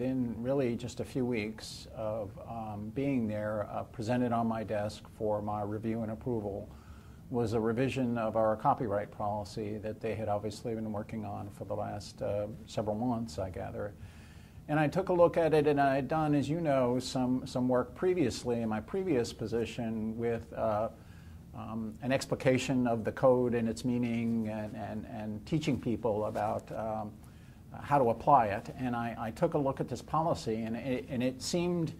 within really just a few weeks of um, being there, uh, presented on my desk for my review and approval was a revision of our copyright policy that they had obviously been working on for the last uh, several months, I gather. And I took a look at it, and I had done, as you know, some, some work previously in my previous position with uh, um, an explication of the code and its meaning and, and, and teaching people about um, how to apply it. And I, I, took a look at this policy, and it, and it seemed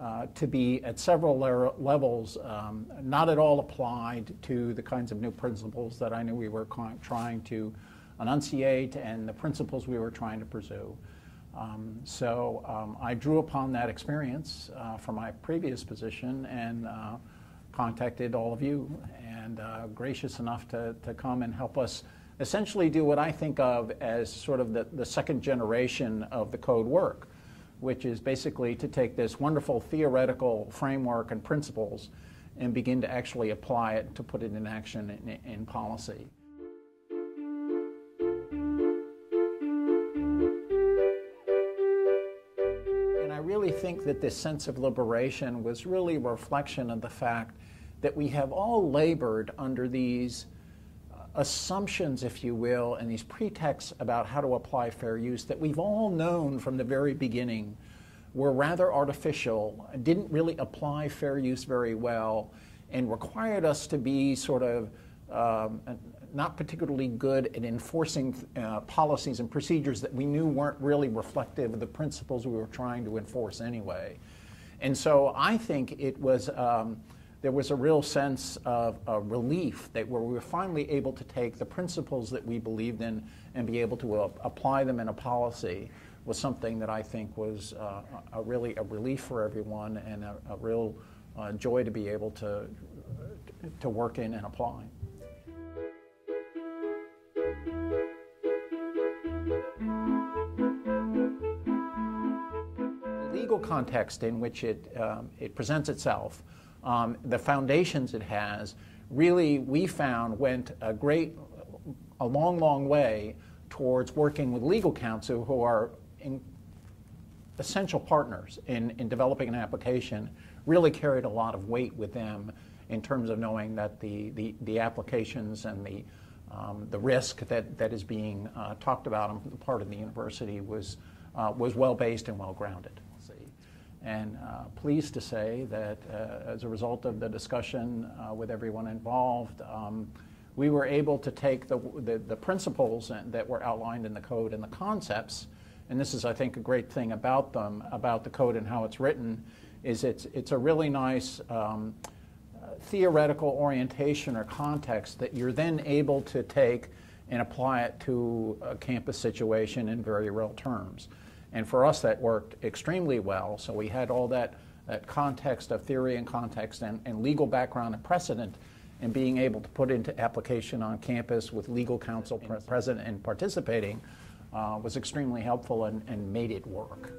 uh, to be at several le levels um, not at all applied to the kinds of new principles that I knew we were trying to enunciate and the principles we were trying to pursue. Um, so um, I drew upon that experience uh, from my previous position and uh, contacted all of you and uh, gracious enough to, to come and help us essentially do what I think of as sort of the, the second generation of the code work, which is basically to take this wonderful theoretical framework and principles and begin to actually apply it to put it in action in, in policy. And I really think that this sense of liberation was really a reflection of the fact that we have all labored under these assumptions, if you will, and these pretexts about how to apply fair use that we've all known from the very beginning were rather artificial, didn't really apply fair use very well, and required us to be sort of um, not particularly good at enforcing uh, policies and procedures that we knew weren't really reflective of the principles we were trying to enforce anyway. And so I think it was. Um, there was a real sense of relief that where we were finally able to take the principles that we believed in and be able to uh, apply them in a policy was something that I think was uh, a really a relief for everyone and a, a real uh, joy to be able to to work in and apply. The legal context in which it um, it presents itself um, the foundations it has, really, we found went a great, a long, long way towards working with legal counsel who are essential partners in, in developing an application, really carried a lot of weight with them in terms of knowing that the, the, the applications and the, um, the risk that, that is being uh, talked about on the part of the university was, uh, was well based and well grounded. And uh, pleased to say that uh, as a result of the discussion uh, with everyone involved, um, we were able to take the, the, the, principles that were outlined in the code and the concepts, and this is, I think, a great thing about them, about the code and how it's written, is it's, it's a really nice um, theoretical orientation or context that you're then able to take and apply it to a campus situation in very real terms. And for us, that worked extremely well. So we had all that, that context of theory and context and, and legal background and precedent and being able to put into application on campus with legal counsel pre present and participating uh, was extremely helpful and, and made it work.